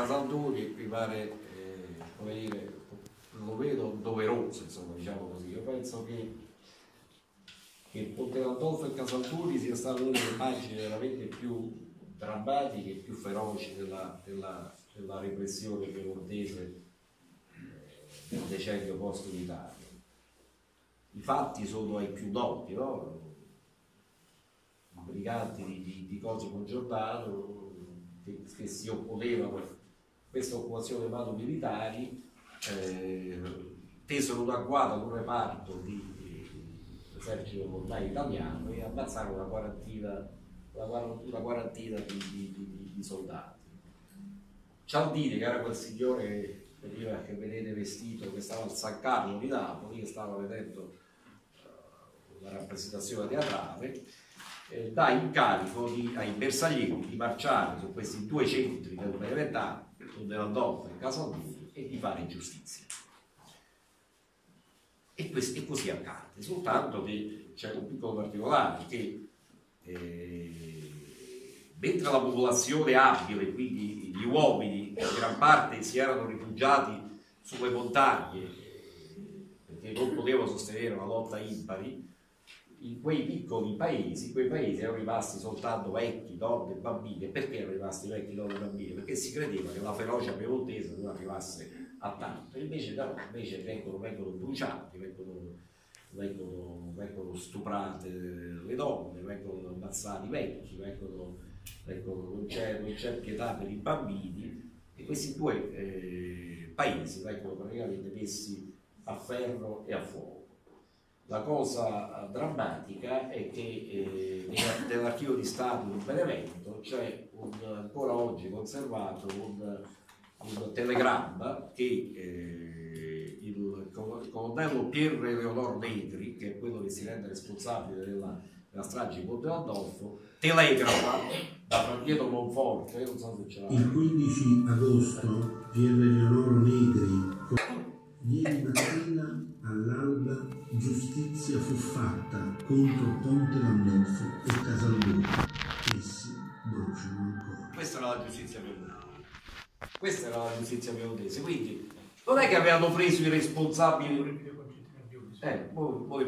Casaldoni mi pare, eh, come dire, lo vedo doveroso, insomma, diciamo così. Io penso che, che Ponte Landolfo e Casaldoni sia stata una delle immagini veramente più drammatiche e più feroci della, della, della repressione piemontese eh, nel decennio post-unitario. I fatti sono ai più noti, no? Briganti di, di, di Cosimo Giordano che, che si opponevano questa occupazione dei militari eh, tesero un agguato ad un reparto di, esercito volontario italiano e ammazzarono una quarantina, una, quarantina di, di, di, soldati. Cialdini, che era quel signore veniva, che vedete vestito, che stava al San Carlo di Napoli, che stava vedendo uh, la rappresentazione teatrale, eh, dà incarico di, ai bersaglieri di marciare su questi due centri del Beneventano, della Donna e Casaldini, e di fare giustizia. E, questo, e così accade, soltanto che c'è un piccolo particolare che eh, mentre la popolazione abile, quindi gli uomini, in gran parte si erano rifugiati sulle montagne perché non potevano sostenere una lotta impari, in quei piccoli paesi, quei paesi erano rimasti soltanto vecchi, donne e bambini. Perché erano rimasti vecchi, donne e bambini? Perché si credeva che la ferocia piemontese non arrivasse a tanto. Invece, no, invece vengono, vengono bruciati, vengono, vengono, vengono, stuprate le donne, vengono ammazzati i vecchi, vengono, vengono, non, c'è, non, c'è, pietà per i bambini. E questi due eh, paesi vengono praticamente messi a ferro e a fuoco. La cosa drammatica è che eh, nell'archivio di Stato di Benevento c'è un, ancora oggi conservato un, un telegramma che eh, il, colonnello Pier Leonor Negri, che è quello che si rende responsabile della, della strage di Ponte Landolfo, telegrafa da Fra Pietro Monforte, non so se ce l'ha. Il 15 agosto Pier Leonor Negri, ieri mattina all'alba giustizia fu fatta contro Ponte Landolfo e Casaldoni. Essi bruciano ancora. Questa era la giustizia piemontese. Questa era la giustizia piemontese. Quindi non è che avevano preso i responsabili. Eh, voi, voi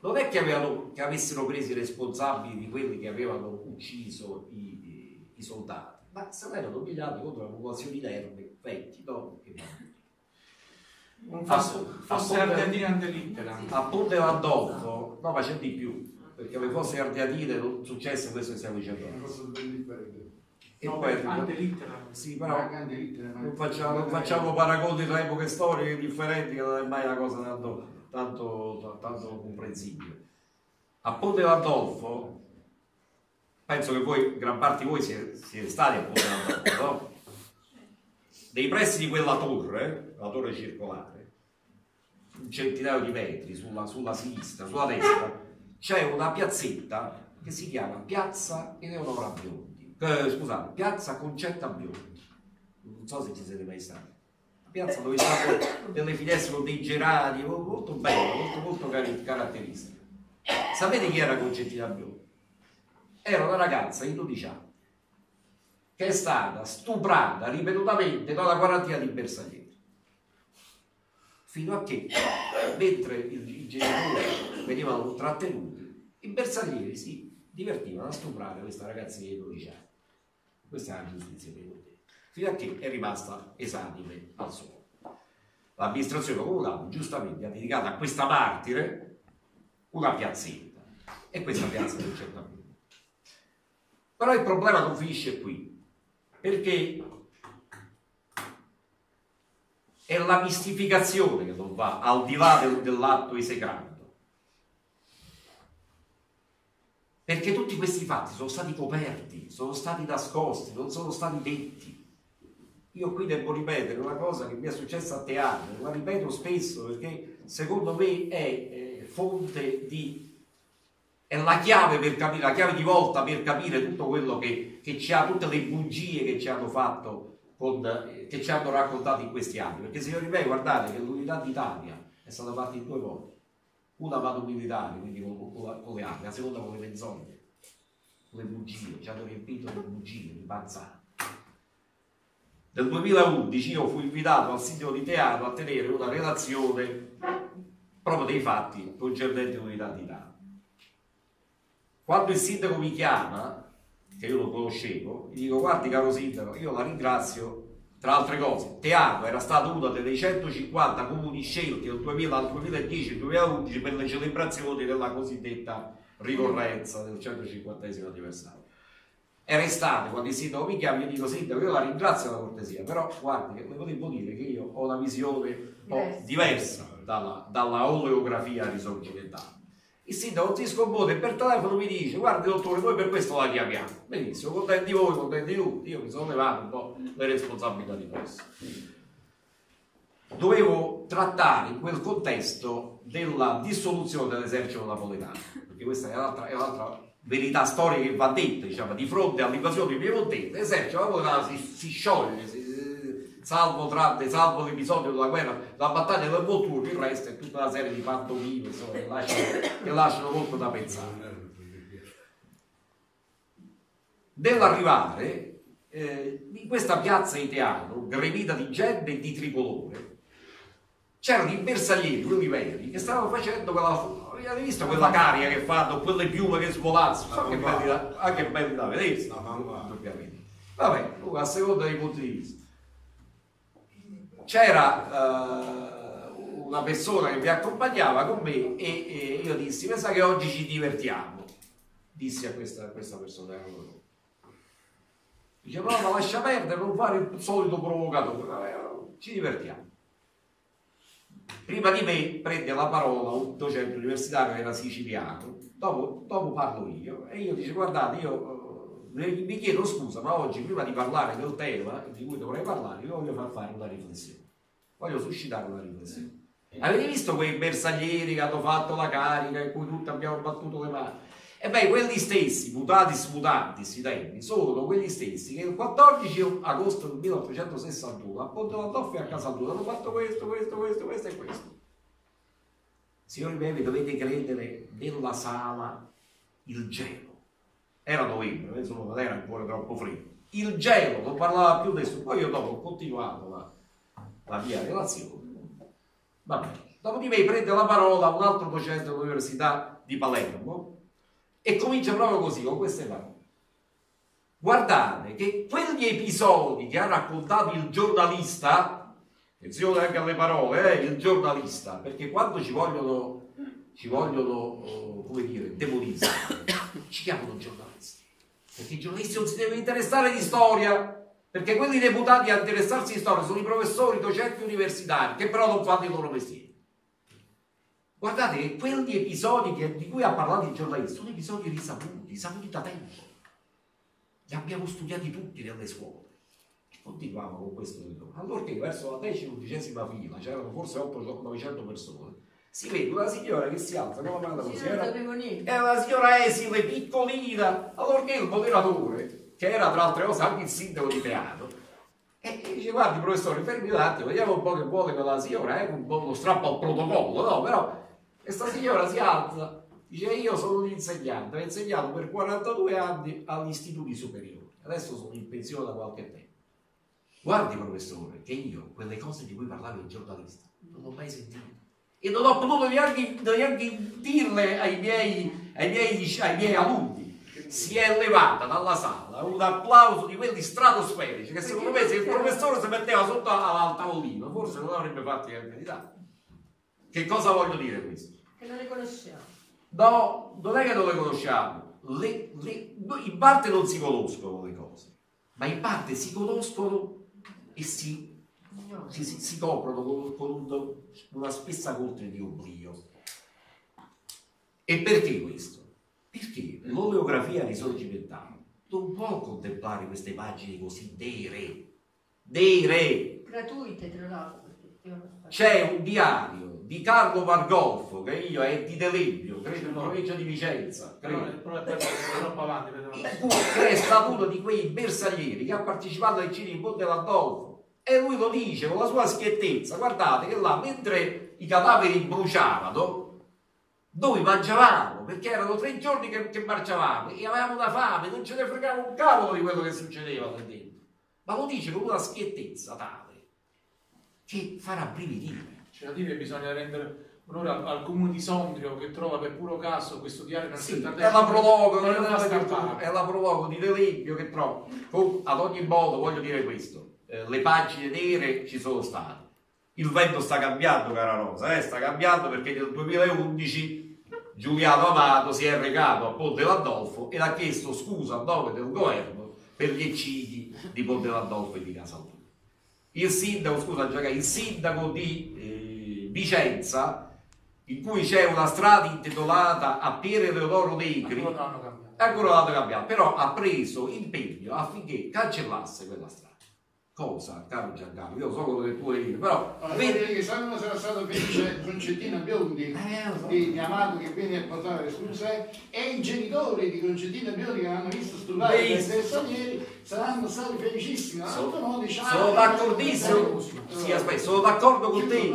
Non è che, avevano, che avessero preso i responsabili di quelli che avevano ucciso i, i, i soldati, ma se l'erano pigliati contro la popolazione inerme, vecchi, donne e bambini. Un fosse, fosse Ardiatine ante litteram. A Ponte Landolfo, no ma c'è di più, perché le fosse Ardiatine non successe questo che stiamo dicendo. E no, poi ante litteram. Sì, però non facciamo, non facciamo paragoni tra epoche storiche differenti, che non è mai una cosa tanto, tanto, tanto comprensibile. A Ponte Landolfo, penso che voi, gran parte di voi siete, siete stati a Ponte Landolfo, no? Nei pressi di quella torre, la torre circolare, un centinaio di metri sulla, sulla sinistra, sulla destra, c'è una piazzetta che si chiama Piazza Eleonora Biondi, eh, scusate, Piazza Concetta Biondi, non so se ci siete mai stati. Piazza dove stanno delle finestre con dei gerani, molto bella, molto, molto caratteristica. Sapete chi era Concettina Biondi? Era una ragazza di 12 anni che è stata stuprata ripetutamente da una quarantina di bersaglieri fino a che, mentre i genitori venivano trattenuti, i bersaglieri si divertivano a stuprare questa ragazzina di 12 anni. Questa è la giustizia piemontese. Fino a che è rimasta esanime al suolo. L'amministrazione comunale giustamente ha dedicato a questa martire una piazzetta e questa piazza non c'è più. Però il problema non finisce qui, perché è la mistificazione che non va al di là del, dell'atto esecrando. Perché tutti questi fatti sono stati coperti, sono stati nascosti, non sono stati detti. Io qui devo ripetere una cosa che mi è successa a teatro, la ripeto spesso perché secondo me è eh, fonte di... è la chiave per capire, la chiave di volta per capire tutto quello che, che ci ha, tutte le bugie che ci hanno fatto con, eh, che ci hanno raccontato in questi anni. Perché signori miei, guardate che l'unità d'Italia è stata fatta in due volte. Una vado militare, quindi con, con, con, le armi, la seconda con le menzogne, con le bugie, ci hanno riempito di bugie, di panzate. Nel 2011 io fui invitato al sindaco di teatro a tenere una relazione proprio dei fatti concernenti l'unità d'Italia. Quando il sindaco mi chiama, che io lo conoscevo, gli dico guardi caro sindaco, io la ringrazio tra altre cose, Teano era stato uno dei 150 comuni scelti dal 2000 al 2010-2011 per le celebrazioni della cosiddetta ricorrenza del 150 anniversario. Era estate, quando il sindaco mi chiama, io dico sindaco, io la ringrazio la cortesia, però guardi che le potevo dire che io ho una visione un po' diversa dalla, dalla oleografia risorgimentale. Il sindaco si scompone per telefono mi dice guardi dottore noi per questo la chiamiamo. Benissimo contenti voi contenti tutti io mi sono levato un po' le responsabilità di questo. Dovevo trattare in quel contesto della dissoluzione dell'esercito napoletano perché questa è l'altra verità storica che va detta diciamo, di fronte all'invasione piemontese l'esercito napoletano si, si scioglie si, salvo, tratte, salvo l'episodio della guerra, la battaglia del Volturno, il resto è tutta una serie di pantomime che lasciano, che lasciano molto da pensare. Nell'arrivare eh, in questa piazza di teatro, gremita di gente e di tricolore, c'erano i bersaglieri, quelli veri, che stavano facendo quella... Avete visto quella carica che fanno, quelle piume che svolazzano? So che belli da, anche belli da vedere. Vabbè, a seconda dei punti di vista c'era uh, una persona che mi accompagnava con me e, e io dissi, pensa che oggi ci divertiamo, dissi a questa, a questa persona. Dice, no, ma lascia perdere, non fare il solito provocatore, ci divertiamo. Prima di me prende la parola un docente universitario che era siciliano, dopo, dopo parlo io e io dice, guardate, io mi chiedo scusa, ma oggi prima di parlare del tema di cui dovrei parlare, vi voglio far fare una riflessione voglio suscitare una riflessione. Avete visto quei bersaglieri che hanno fatto la carica in cui tutti abbiamo battuto le mani? E beh, quelli stessi, mutatis mutantis, i tempi, sono quelli stessi che il 14 agosto del 1861 a Ponte Landolfi e a Casaldura hanno fatto questo, questo, questo, questo e questo. Signori miei, dovete credere nella sala il gelo. Era novembre, insomma, non era ancora troppo freddo. Il gelo, non parlava più nessuno. Poi io dopo ho continuato, ma la mia relazione. Va bene. Dopo di me prende la parola un altro docente dell'Università di Palermo e comincia proprio così, con queste parole. Guardate che quegli episodi che ha raccontato il giornalista, attenzione anche alle parole, eh, il giornalista, perché quando ci vogliono, ci vogliono oh, come dire, demonizzare, ci chiamano giornalisti. Perché i giornalisti non si devono interessare di storia, perché quelli deputati a interessarsi di storia sono i professori, i docenti universitari, che però non fanno il loro mestiere. Guardate che quegli episodi che, di cui ha parlato il giornalista sono episodi risaputi, risaputi da tempo. Li abbiamo studiati tutti nelle scuole. E continuiamo con questo. Allora che verso la decima, undicesima fila, c'erano forse 800-900 persone, si vede una signora che si alza con la mano così. Era, era una signora esile, piccolina. Allora che il moderatore che era tra altre cose anche il sindaco di teatro, e dice guardi professore fermi un attimo, vediamo un po' che vuole quella signora, è eh, un po' uno strappo al protocollo, no? Però questa signora si alza, dice io sono un insegnante, ho insegnato per 42 anni agli istituti superiori, adesso sono in pensione da qualche tempo. Guardi professore, che io quelle cose di cui parlava il giornalista non l'ho mai sentito. E non ho potuto neanche, neanche dirle ai miei, ai miei, ai miei alunni si è levata dalla sala un applauso di quelli stratosferici che secondo me se il professore si metteva sotto al tavolino forse non avrebbe fatto in verità. Che cosa voglio dire questo? Che non le conosciamo. No, non è che non le conosciamo. Le, le, in parte non si conoscono le cose, ma in parte si conoscono e si, si, si, si coprono con, con un, una spessa coltre di oblio. E perché questo? Perché l'oleografia risorgimentale non può contemplare queste pagine così dei re. Gratuite, tra l'altro. C'è un diario di Carlo Margolfo, che io è di Delebio, credo in provincia di Vicenza, credo. che è stato uno di quei bersaglieri che ha partecipato ai giri in Ponte Landolfo. E lui lo dice con la sua schiettezza, guardate che là, mentre i cadaveri bruciavano, noi mangiavamo perché erano tre giorni che, che marciavamo e avevamo una fame, non ce ne fregava un cavolo di quello che succedeva là dentro. ma lo dice con una schiettezza tale che farà brividire. C'è da dire che bisogna rendere onore al, al comune di Sondrio che trova per puro caso questo diario nel Sì, 70 è la prologo, è la stampare. è la prologo di Delebbio che trovo. Comunque, ad ogni modo voglio dire questo, eh, le pagine nere ci sono state. Il vento sta cambiando, cara Rosa, eh, sta cambiando perché nel 2011 Giuliano Amato si è recato a Ponte Landolfo ed ha chiesto scusa a nome del governo per gli eccidi di Ponte Landolfo e di Casalduno. Il sindaco, scusa il sindaco di eh, Vicenza, in cui c'è una strada intitolata a Pier Leodoro Negri, Ancora non hanno cambiato, però ha preso impegno affinché cancellasse quella strada. Cosa, caro Giancarlo? Io so quello che tu vuoi dire, però Allora, vedi- che se uno sarà stato felice Concettina Biondi Eh, so. di mia madre che viene a portare le scuse e i genitori di Concettina Biondi che hanno visto studiare Benissimo. dai stranieri saranno stati felicissimi Sono- modo, diciamo, sono d'accordissimo, sì, aspetta, sono d'accordo con te,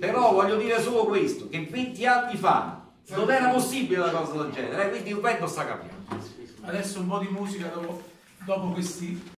però voglio dire solo questo, che 20 anni fa non era possibile una cosa del genere, eh, quindi il vento sta cambiando. Adesso un po' di musica dopo, dopo questi